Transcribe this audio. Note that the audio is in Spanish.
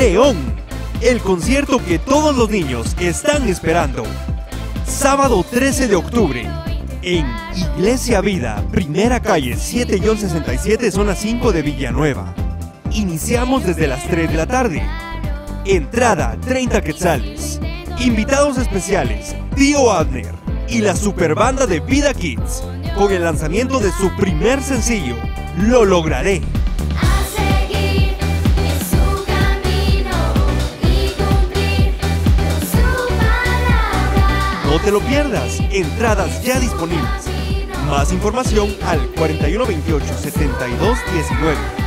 León, el concierto que todos los niños están esperando. Sábado 13 de octubre, en Iglesia Vida, primera calle 7-67, zona 5 de Villanueva. Iniciamos desde las 3 de la tarde. Entrada 30 quetzales. Invitados especiales, Tío Abner y la superbanda de Vida Kids, con el lanzamiento de su primer sencillo, Lo Lograré. No te lo pierdas, entradas ya disponibles. Más información al 4128 7219.